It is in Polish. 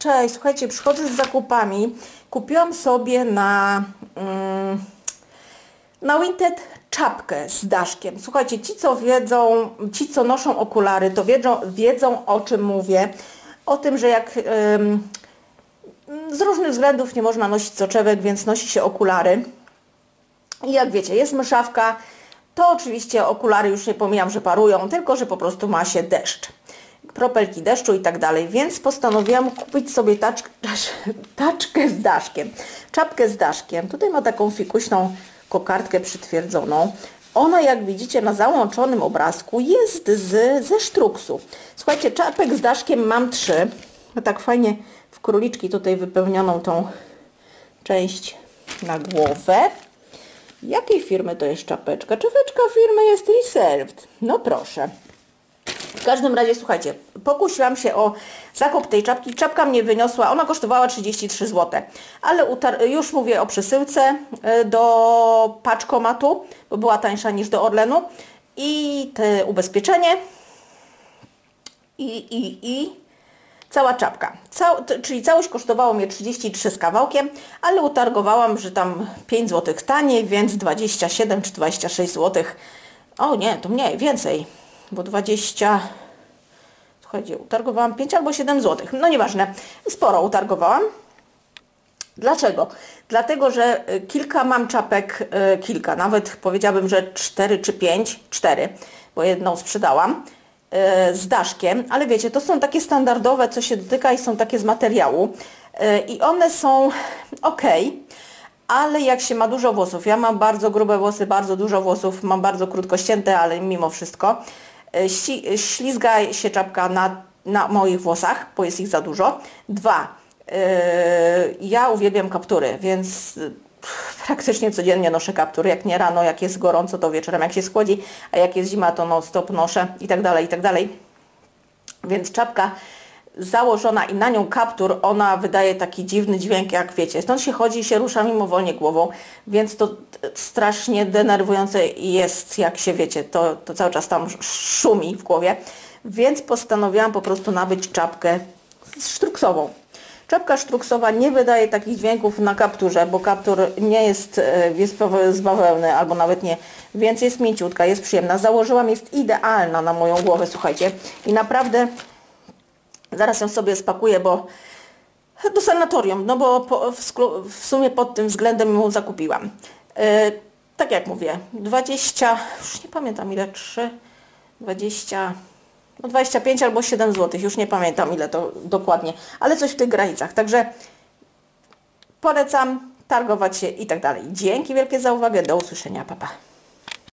Cześć, słuchajcie, przychodzę z zakupami. Kupiłam sobie na, mm, na Winted czapkę z daszkiem. Słuchajcie, ci co wiedzą, ci co noszą okulary, to wiedzą, wiedzą o czym mówię. O tym, że jak ym, z różnych względów nie można nosić soczewek, więc nosi się okulary. I jak wiecie, jest myszawka, to oczywiście okulary już nie pomijam, że parują, tylko że po prostu ma się deszcz kropelki deszczu i tak dalej, więc postanowiłam kupić sobie tacz, taczkę z daszkiem, czapkę z daszkiem. Tutaj ma taką fikuśną kokardkę przytwierdzoną. Ona, jak widzicie na załączonym obrazku, jest z, ze sztruksu. Słuchajcie, czapek z daszkiem mam trzy. Tak fajnie w króliczki tutaj wypełnioną tą część na głowę. Jakiej firmy to jest czapeczka? Czapeczka firmy jest Reserved. No proszę. W każdym razie, słuchajcie, pokusiłam się o zakup tej czapki. Czapka mnie wyniosła, ona kosztowała 33 zł, ale już mówię o przesyłce e, do paczkomatu, bo była tańsza niż do Orlenu i te ubezpieczenie i, i, i cała czapka. Czyli całość kosztowało mnie 33 z kawałkiem, ale utargowałam, że tam 5 zł taniej, więc 27 czy 26 zł. O nie, to mniej, więcej bo 20, słuchajcie, utargowałam 5 albo 7 zł. No nieważne, sporo utargowałam. Dlaczego? Dlatego, że y, kilka mam czapek, y, kilka, nawet powiedziałabym, że 4 czy 5, 4, bo jedną sprzedałam y, z daszkiem, ale wiecie, to są takie standardowe, co się dotyka i są takie z materiału i one są ok, ale jak się ma dużo włosów, ja mam bardzo grube włosy, bardzo dużo włosów, mam bardzo krótko ścięte, ale mimo wszystko, ślizga się czapka na, na moich włosach, bo jest ich za dużo. Dwa, yy, ja uwielbiam kaptury, więc praktycznie codziennie noszę kaptury, jak nie rano, jak jest gorąco, to wieczorem jak się schłodzi, a jak jest zima, to non stop noszę i tak dalej, i tak dalej. Więc czapka założona i na nią kaptur, ona wydaje taki dziwny dźwięk, jak wiecie. Stąd się chodzi i się rusza mimowolnie głową, więc to strasznie denerwujące jest, jak się wiecie, to, to cały czas tam szumi w głowie. Więc postanowiłam po prostu nabyć czapkę sztruksową. Czapka sztruksowa nie wydaje takich dźwięków na kapturze, bo kaptur nie jest, e, jest z bawełny albo nawet nie, więc jest mięciutka, jest przyjemna. Założyłam, jest idealna na moją głowę, słuchajcie. I naprawdę Zaraz ją sobie spakuję, bo do sanatorium, no bo po, w, w, sumie pod tym względem ją zakupiłam. Yy, tak jak mówię, 20, już nie pamiętam ile, 3, 20, no 25 albo 7 zł, już nie pamiętam ile to dokładnie, ale coś w tych granicach. Także polecam targować się i tak dalej. Dzięki wielkie za uwagę, do usłyszenia, papa. Pa.